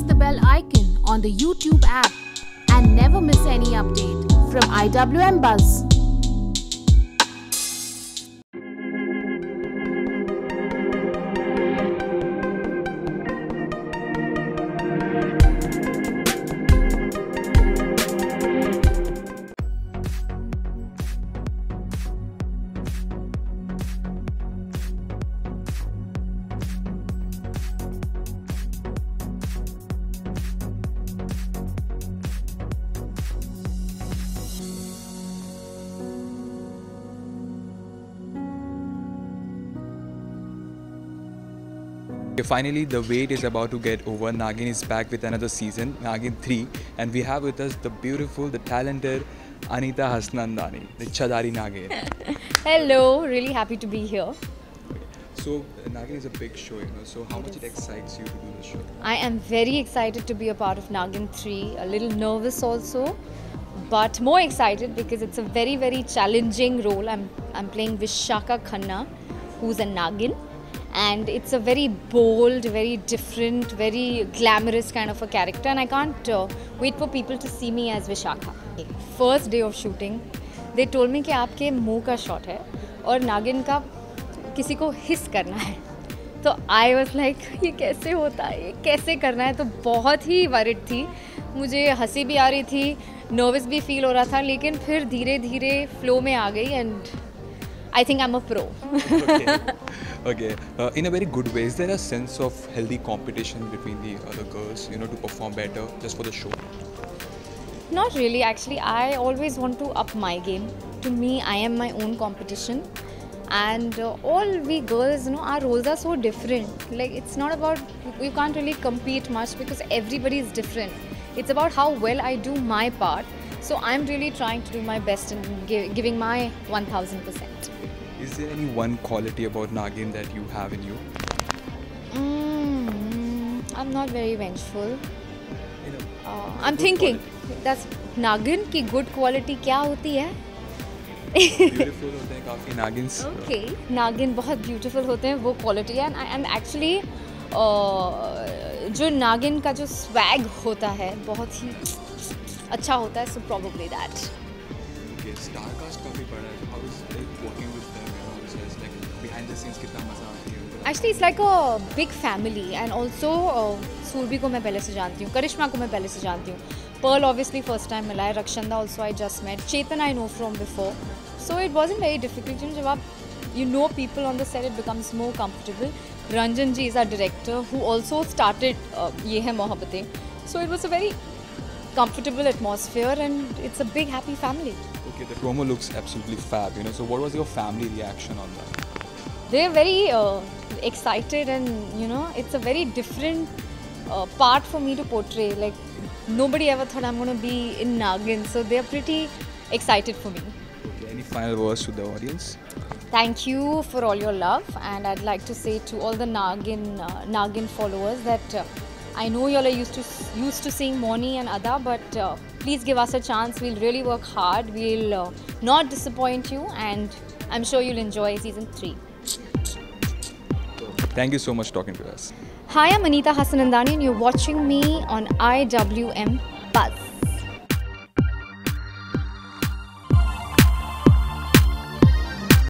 press the bell icon on the YouTube app and never miss any update from IWM Buzz. Finally, the wait is about to get over. Naagin is back with another season, Naagin 3, and we have with us the beautiful, the talented Anita Hassanandani, the Chadari Nagin. Hello, really happy to be here. So, uh, Naagin is a big show, you know. So, how much it excites you to do the show? I am very excited to be a part of Naagin 3, a little nervous also, but more excited because it's a very, very challenging role. I'm, I'm playing Vishakha Khanna, who's a Nagin, and it's a very bold, very different, very glamorous kind of a character, and I can't uh, wait for people to see me as Vishaka. First day of shooting, they told me कि आपके मुँह का shot है और नागिन का किसी को हिस करना है तो आई वॉज़ लाइक ये कैसे होता है ये कैसे करना है तो बहुत ही वरिड थी मुझे हँसी भी आ रही थी नर्वस भी फील हो रहा था लेकिन फिर धीरे धीरे फ्लो में आ गई and I think I am a pro okay. Uh, in a very good way, is there a sense of healthy competition between the other girls, you know, to perform better just for the show? Not really, actually. I always want to up my game. To me, I am my own competition. And uh, all we girls, you know, our roles are so different. Like, it's not about, you can't really compete much because everybody is different. It's about how well I do my part. So, I'm really trying to do my best and gi- giving my 1000%. Is there any one quality about Nagin that you have in you? Mm, I'm not very vengeful. You know, Uh, I'm thinking. That's Nagin की good quality क्या होती है? beautiful होते हैं काफ़ी. Okay नागिन बहुत beautiful होते हैं वो क्वालिटी है एंड एक्चुअली जो नागिन का जो स्वैग होता है बहुत ही अच्छा होता है so probably that Okay, Starcast काफ़ी बड़ा है. How is like working with them? pictures? Like behind the scenes कितना मज़ा आती है? Actually it's like a big family and also uh, Surbi को मैं पहले से जानती हूँ, करिश्मा को मैं पहले से जानती हूँ. Pearl obviously first time मिला है, Rakshanda also I just met, Chetan I know from before. So it wasn't very difficult. You know, जब आप you know people on the set it becomes more comfortable. Ranjan ji is our director who also started uh, ये है Mohabbatein. So it was a very comfortable atmosphere and it's a big happy family. Okay, the promo looks absolutely fab. You know, so what was your family reaction on that? they're very uh, excited and you know it's a very different uh, part for me to portray like nobody ever thought i'm going to be in nagin so they're pretty excited for me Okay, any final words to the audience? thank you for all your love and i'd like to say to all the nagin uh, nagin followers that uh, i know you all are used to used to seeing mouni and adaa but uh, please give us a chance we'll really work hard we'll uh, not disappoint you and i'm sure you'll enjoy season 3 Thank you so much talking to us. Hi, I'm Anita Hassanandani, and you're watching me on IWM Buzz.